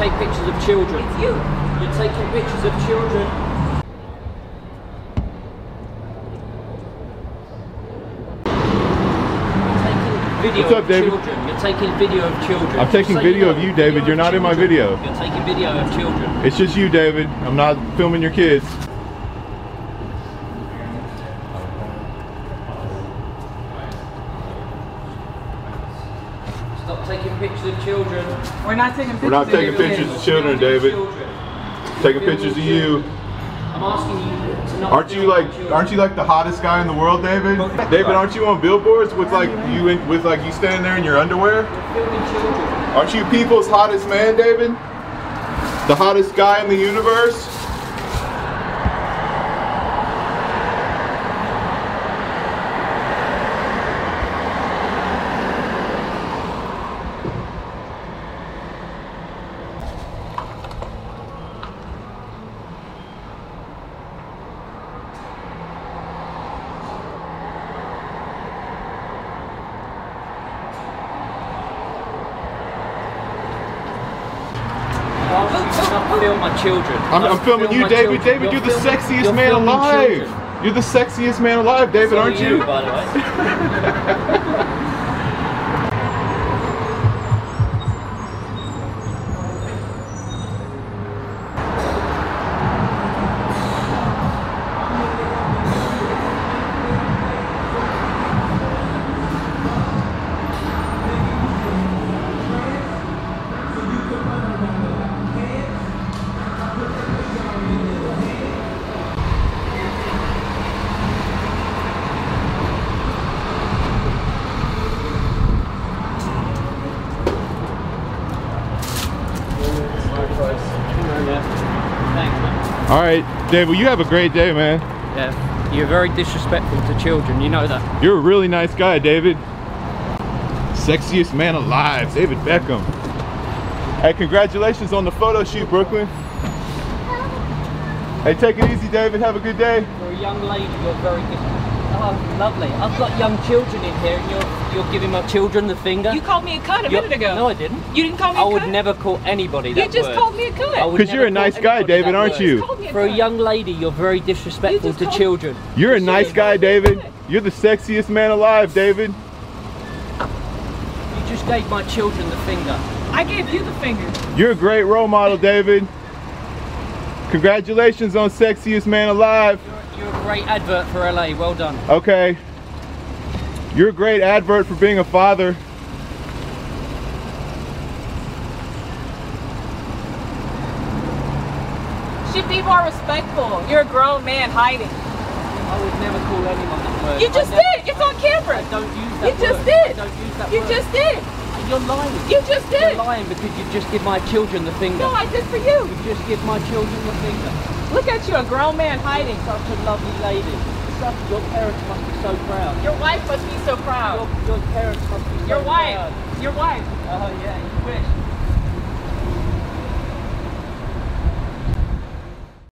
take pictures of children. It's you. You're taking pictures of children. You're taking video What's up, of David? children. You're taking video of children. I'm taking so video you of you, David. You're not in my video. You're taking video of children. It's just you, David. I'm not filming your kids. Stop taking pictures of children. We're not taking pictures. We're not taking your pictures of children, David. Taking pictures of you. I'm asking you to not Aren't you like aren't you like the hottest guy in the world, David? David, aren't you on billboards with like you in, with like you standing there in your underwear? Aren't you people's hottest man, David? The hottest guy in the universe? I'm asking you not film my children. I'm, I'm filming film you, David. children. David, you're, the filming- sexiest you're man alive. children. You're the sexiest man alive, David, So aren't are you? By the way. Thanks, man. All right, David, you have a great day, man. Yeah, you're very disrespectful to children. You know that. You're a really nice guy, David. Sexiest man alive, David Beckham. Hey, congratulations on the photo shoot, Brooklyn. Hey, take it easy, David. Have a good day. You're a young lady, you're very good. Oh, lovely. I've got young children in here, and you're you're giving my children the finger. You called me a cunt a You're- minute ago. No, I didn't. You didn't call me I a would never call anybody that. You just word. called me a cunt. Because you're a nice guy, David, aren't word. you? Called me a For a young lady, you're very disrespectful just to children. You're a nice guy, David. You're the sexiest man alive, David. You just gave my children the finger. I gave you the finger. You're a great role model, David. Congratulations on sexiest man alive. You're, you're a great advert for LA. Well done. Okay. You're a great advert for being a father. Should be more respectful. You're a grown man hiding. I would never call anyone that word. You just never- did. It's on camera. I don't use that You just did. I don't use that You word. just did. You're lying. You just You're did. lying because you just give my children the finger. No, I did for you. You just give my children the finger. Look at you, a grown man hiding. Such a lovely lady. Such, your parents must be so proud. Your wife must be so proud. your parents must be so Your wife. Your wife. Oh yeah, you wish.